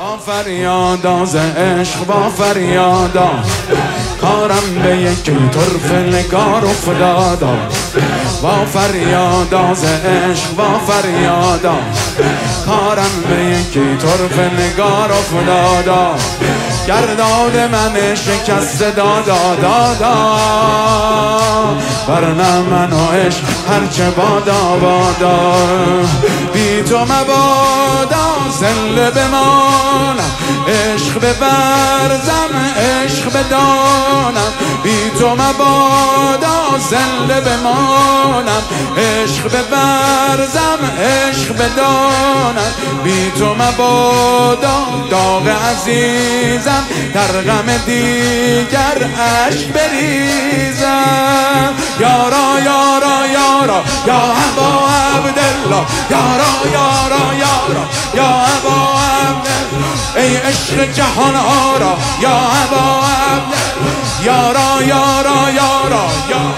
با فریادا ز عشق با فریادا کارم به یکی طرف نگار افتادا با فریادا ز عشق با فریادا کارم به یکی طرف نگار افتادا. گرداد من شکست دادا دادا. ورنه من و عشق هرچه بادا بادا بی تو مبادا زنده بمانم عشق ببرزم عشق بدانم بی تو مبادا زنده بمانم. عشق ببرزم عشق بدانم بی تو مبادا داغ عزیزم. در غم دیگر عشق بریزم. یارا یارا یارا یا ابا عبدالله. یارا یارا یارا یا ابا ای عشق جهان آرا یا ابا عبدالله یارا یارا یارا یا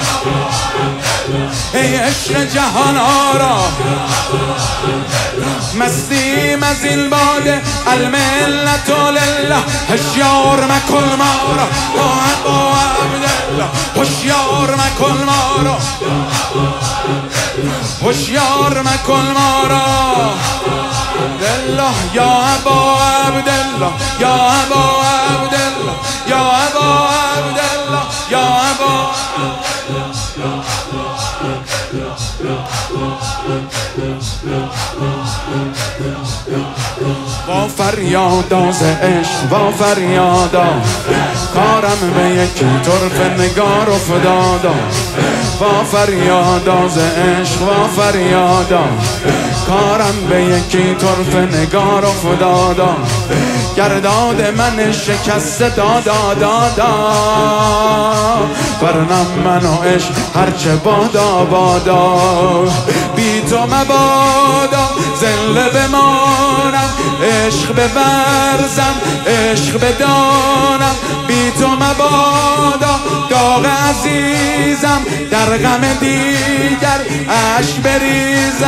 ای عشق جهان آرا مستیم از این باده الملت لله هشیار مکن مارا یا ابا عبدالله هشیار مکن مارا هشیار مکن مارا دله یا ابا عبدالله یا ابا عبدالله یا ابا عبدالله یا ابا با فریادا ز عشق با فریادا کارم به یکی طرف نگار افتادا با فریادا ز عشق با فریادا کارم به یکی طرف نگار افتادا گرداد من شکست دادا دادا ورنم من و عشق هرچه بادا بادا. بی تو مبادا زله بمانم. عشق ببرزم عشق بدانم. تو مبادا داغ عزیزم در غم دیگر عشق بریزم.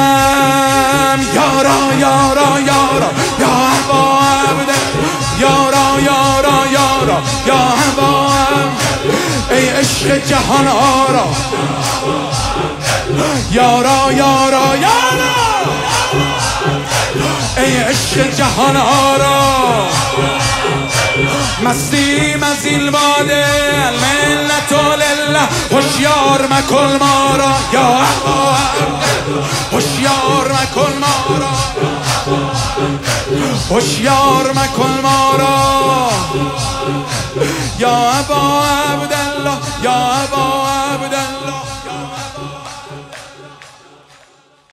یارا یارا یارا یا ابا عبده یارا یارا یارا یا ابا ای عشق جهان آرا. یارا یارا یارا. ای عشق جهان آرا. مستیم از این باده الملت لله. هشیار مکن ما را یا ابا هشیار مکن ما را. هشیار مکن ما را. یا ابا عبدالله